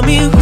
tell me